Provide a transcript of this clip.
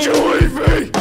Why'd you leave me?